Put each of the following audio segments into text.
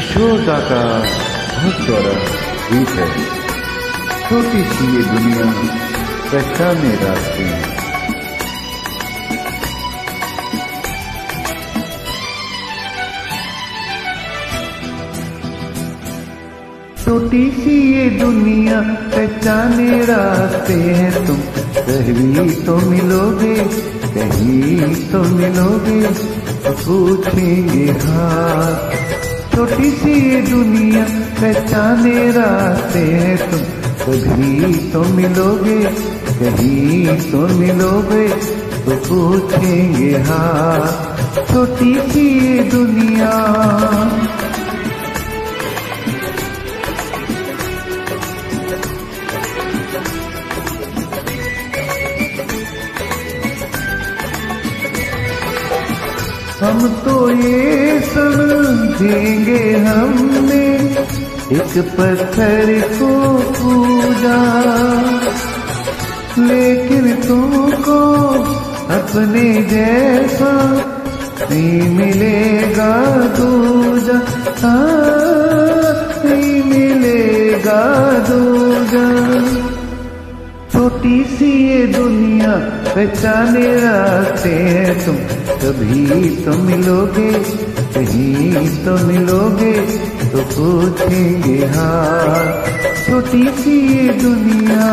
किशोरदा का बहुत प्यारा गीत है छोटी सी ये दुनिया पहचाने रास्ते। हैं छोटी सी ये दुनिया पहचाने रास्ते हैं तुम। कहीं तो मिलोगे कहीं तो मिलोगे तो पूछेंगे हाँ। छोटी सी ये दुनिया पहचाने रास्ते हैं तुम। कभी तो मिलोगे, कहीं तो मिलोगे तो पूछेंगे हाँ। छोटी सी ये दुनिया हम तो ये सब देंगे हमने। एक पत्थर को पूजा। लेकिन तुमको अपने जैसा नहीं मिलेगा दूजा। नहीं छोटी सी ये दुनिया, पहचाने रास्ते हैं तुम। कभी तो मिलोगे, कहीं तो मिलोगे तो पूछेंगे हाँ। छोटी सी ये दुनिया।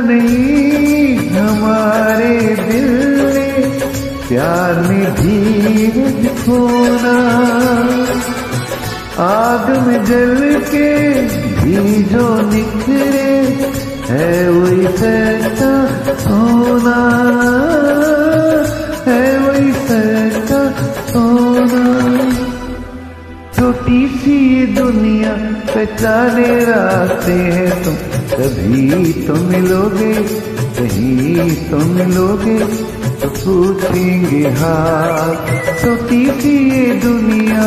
नहीं, हमारे दिल प्यार में धीरज खोना आग में जल के भी जो निखरे है वही सच्चा सोना है वही सच्चा सोना छोटी सी दुनिया पहचाने रास्ते हैं तुम, कभी तो मिलोगे, कहीं तो मिलोगे। तो पूछेंगे हाँ छोटी सी ये दुनिया।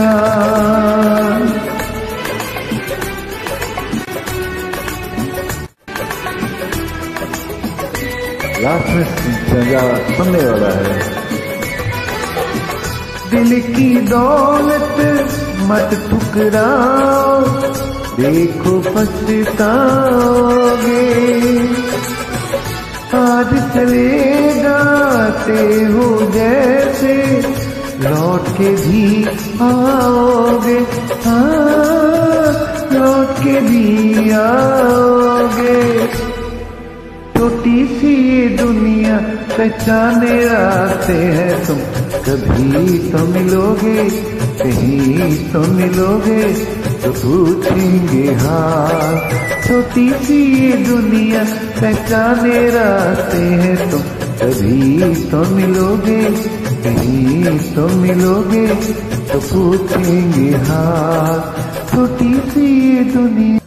लास्ट में सुनने वाला है। दिल की दौलत मत ठुकराओ देखो पछताओगे। आज चले जाते हो जैसे लौट के भी आओगे। हाँ लौट के भी आओगे। छोटी सी दुनिया पहचाने रास्ते हैं तुम। कभी तो मिलोगे, कहीं तो मिलोगे तो पूछेंगे हाँ। छोटी सी दुनिया पहचाने रास्ते हैं तुम। कभी तो मिलोगे कभी तो मिलोगे तो पूछेंगे हाँ छोटी सी दुनिया।